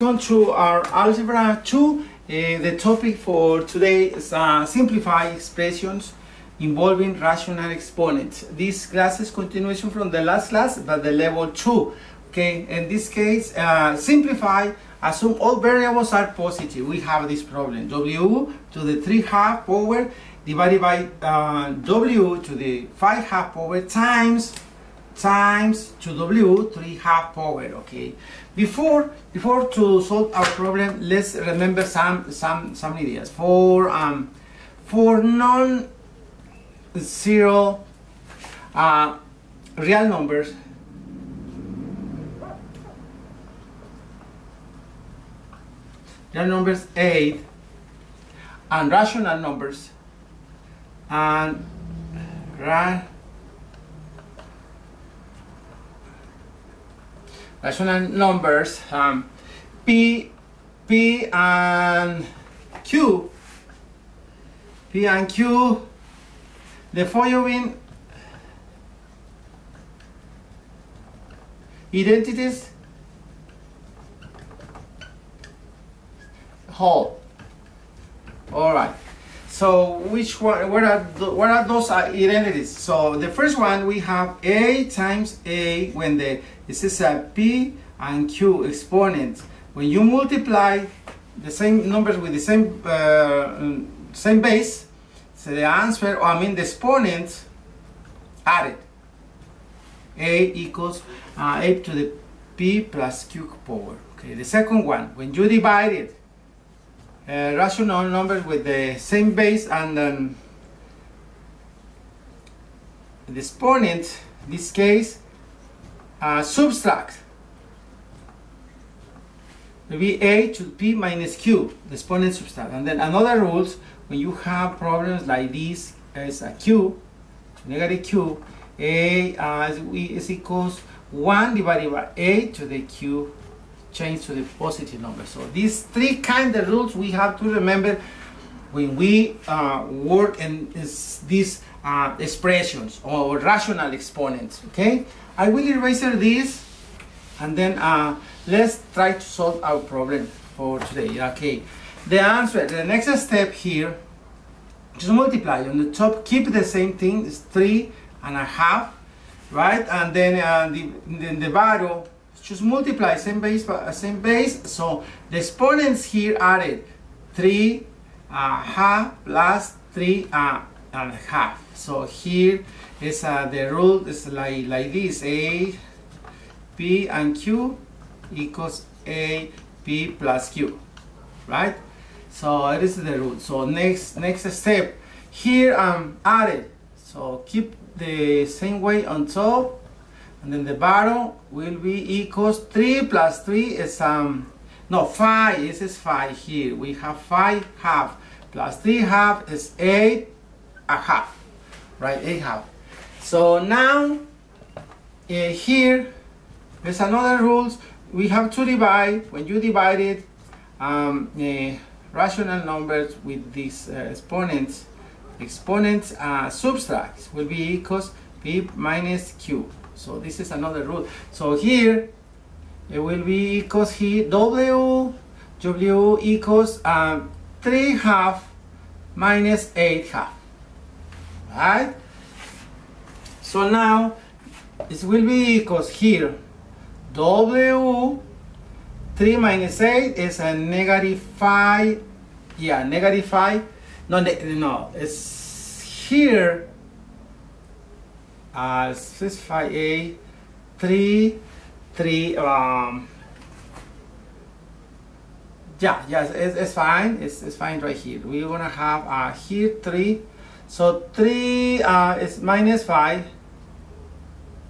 on to our algebra 2 uh, the topic for today is uh, simplify expressions involving rational exponents. This class is continuation from the last class but the level 2 okay in this case uh, simplify assume all variables are positive. We have this problem. W to the 3 half power divided by uh, w to the 5 half power times times 2w 3 half power okay? Before before to solve our problem let's remember some some some ideas. For um for non zero uh, real numbers real numbers 8 and rational numbers and ra rational numbers um, p p and q. P and q the following identities. Whole all right. So which one what are what are those identities? So the first one we have a times a when the this is a p and q exponents when you multiply the same numbers with the same uh, same base so the answer i mean the exponents added. A equals uh, a to the p plus q power. Okay the second one when you divide it uh, rational numbers with the same base and um, the exponent in this case uh, subtract maybe a to p minus q the exponent subtract and then another rules when you have problems like this is a q negative q a as uh, is equals 1 divided by a to the q change to the positive number. So these three kind of rules we have to remember when we uh, work in these uh, expressions or rational exponents. Okay, I will erase this and then uh, let's try to solve our problem for today. Okay, the answer, the next step here, just multiply on the top, keep the same thing, it's three and a half, right? And then uh, the, the, the value just multiply same base same base so the exponents here added 3 uh, half plus 3 uh, and a half. So here is uh, the rule is like like this. A p and q equals a p plus q right? So this is the rule. So next next step. Here I'm added so keep the same way on top and then the bottom will be equals 3 plus 3 is um no 5 this is 5 here. We have 5 half plus 3 half is 8 a half right? 8 half. So now uh, here there's another rules. We have to divide. When you divide it um, uh, rational numbers with these uh, exponents exponents uh, subtracts will be equals p minus q. So this is another rule. So here it will be equals here W W equals um, 3 half minus 8 half. Right? So now this will be equals here W 3 minus 8 is a negative 5 yeah negative 5 no no it's here uh, 65A 3 3 um yeah yeah it's, it's fine. It's, it's fine right here. We're gonna have uh here 3 so 3 uh is minus 5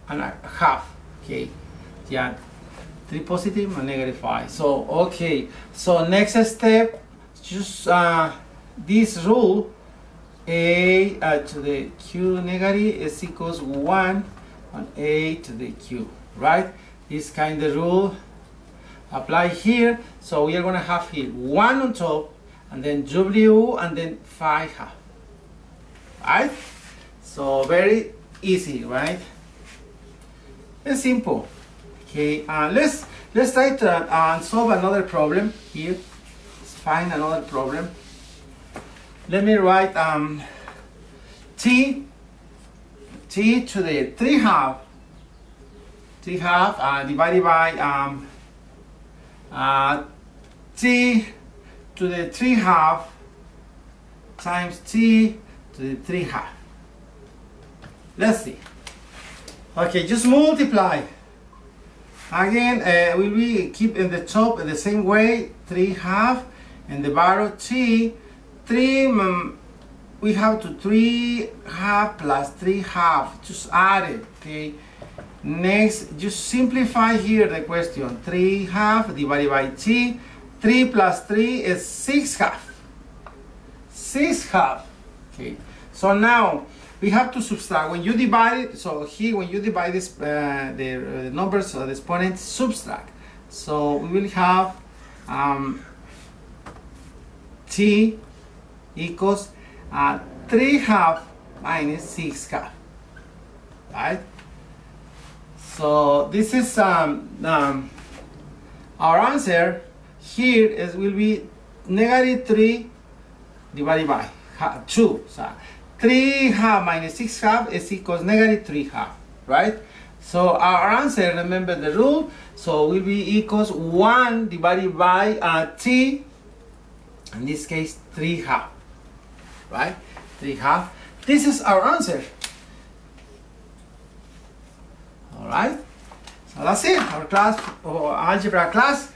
and half okay? Yeah 3 positive and negative 5 so okay. So next step just uh this rule a uh, to the q negative is equals 1 on a to the q right this kind of rule apply here so we are going to have here 1 on top and then w and then 5 half right so very easy right it's simple okay uh, let's Let's try to uh, solve another problem here. Let's find another problem. Let me write um, t t to the 3 half 3 half uh, divided by um, uh, t to the 3 half times t to the 3 half. Let's see. Okay, just multiply. Again, uh, will we keep in the top the same way, 3 half, and the bottom t, 3, um, we have to 3 half plus 3 half, just add it, okay? Next, just simplify here the question, 3 half divided by t, 3 plus 3 is 6 half, 6 half, okay? So now, we have to subtract. When you divide it, so here when you divide this, uh, the uh, numbers of the exponents, subtract. So we will have um, t equals uh, 3 half minus 6 half, right? So this is um, um, our answer here is will be negative 3 divided by 2. So 3 half minus 6 half is equals negative 3 half, right? So our answer, remember the rule, so will be equals 1 divided by uh, t, in this case 3 half, right? 3 half. This is our answer. All right? So that's it, our class, or algebra class.